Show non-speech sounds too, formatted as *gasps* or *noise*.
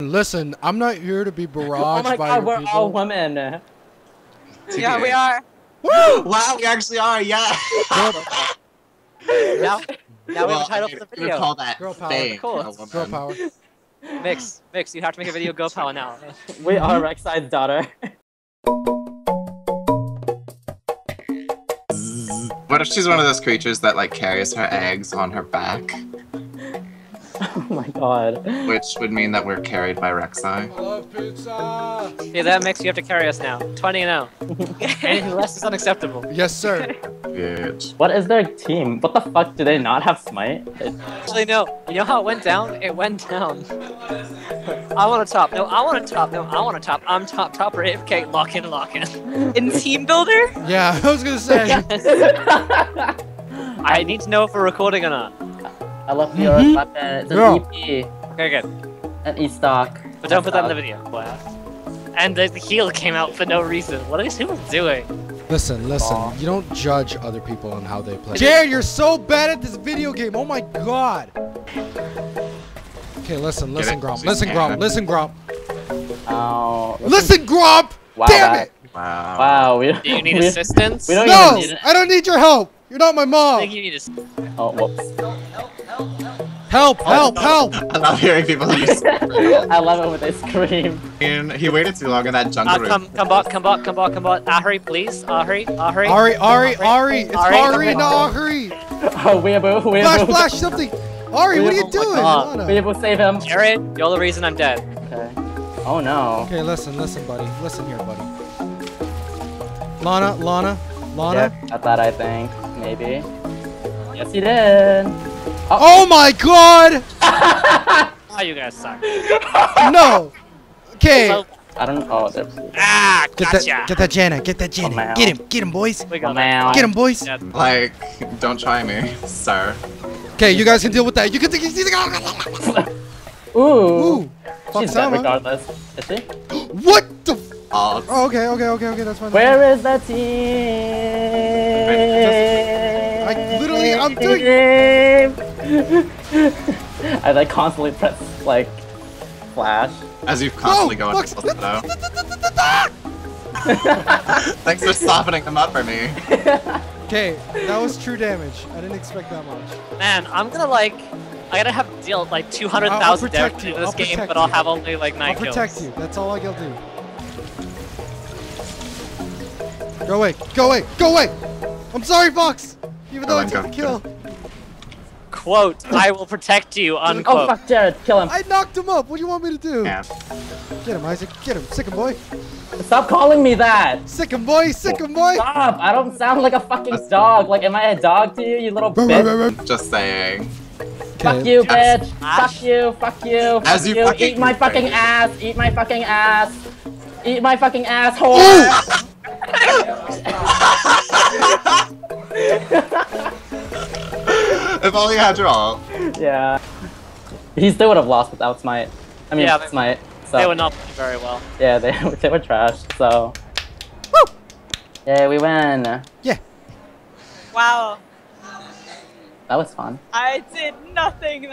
Listen, I'm not here to be barraged *laughs* Oh my by god, your we're people. all women. Yeah, we are. Woo! *laughs* Wow, we actually are, yeah. Girl, *laughs* Now, now we have a title I mean, for the video. call that Girl power. fame, Cool. a girl power. Mix, mix. You have to make a video. Girl power now. We are mm-hmm. Rek'Sai's daughter. What if she's one of those creatures that like carries her eggs on her back? *laughs* oh my god. Which would mean that we're carried by Rek'Sai. I love pizza. Yeah, that makes You have to carry us now. Twenty and zero. Oh. *laughs* Anything less is unacceptable. Yes, sir. Bitch. What is their team? What the fuck? Do they not have smite? Actually, no. You know how it went down? It went down. I want to top. No, I want to top. No, I want to top. I'm top topper. AFK. Lock in. Lock in. In Team Builder? Yeah, I was gonna say. *laughs* I need to know if we're recording or not. I love your Mhm. weapon. It's an Yeah. EP. Okay, good. An E-stock. But don't put that in the video. Wow. And the, the heal came out for no reason. What are these people doing? Listen, listen. Aw. You don't judge other people on how they play. Jared, you're so bad at this video game. Oh my god. Okay, listen, listen, it, Gromp. Listen, Gromp. Canada. Listen, Gromp. Oh. Listen, Gromp. Wow, Damn that- it. Wow. Wow, we Do you *laughs* need we, assistance? we don't No, need. I don't need your help. You're not my I mom. think you need to. Oh, whoops. Help, help, help. I love hearing people use. *laughs* I love it when they scream. And he waited too long in that jungle Uh, come, come back, come back, come back, come back. Ahri, please. Ahri, Ahri. Ari, Ari, Ari. It's Ari, Ari, okay. not Ari. *laughs* Oh, weeaboo, weeaboo. Flash, flash, something. Ari, what are you Oh doing? God. Lana? Weeaboo, save him. Jared, you're the reason I'm dead. Okay. Oh no. Okay, listen, listen, buddy. Listen here, buddy. Lana, Lana, Lana. Yeah, got that I think. Maybe. Yes, he did. Oh my god! *laughs* Oh, you guys suck. No! Okay. I don't. know. Oh, there's. ah, Get gotcha. that, get that Janet, get that Janet. man. Get him, get him, boys. Oh. Get him, boys. Like, don't try me, sir. Okay, you guys can deal with that. You can think. *laughs* Ooh. Ooh. Fuck She's dead regardless. Is she? *gasps* What the? F All oh, okay, okay, okay, okay. That's fine. Where is the team? I literally- I'm doing- *laughs* I like constantly press like flash. as you constantly Whoa, go into Thanks for softening them up for me. Okay, that was true damage. I didn't expect that much. Man, I'm gonna like. I gotta have to deal like 200,000 I'll damage protect you, in this I'll game, but I'll you. have only like 9 I'll protect kills. you. That's all I will do. Go away, go away, go away! I'm sorry, Fox! Even though Go I on, took go, the kill. Quote, I will protect you, Oh fuck, Jared, kill him! I knocked him up. What do you want me to do? Yeah. Get him, Isaac. Get him. Sick him, boy. Stop calling me that! Sick him, boy. Sick him, boy. Stop! I don't sound like a fucking dog. Like, am I a dog to you, you little bitch? Just saying. Fuck you, Yes. bitch! Fuck you! Fuck you! As Fuck you you! fucking Eat my say. fucking ass! Eat my fucking ass! Eat my fucking ass, *laughs* if only you had your ult. yeah. He still would have lost without smite. I mean, Yeah, they- smite. So They were not playing very well. yeah, they *laughs* they were trash. So. Woo! Yeah, we win. Yeah. Wow. That was fun. I did nothing